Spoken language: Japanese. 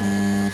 うん。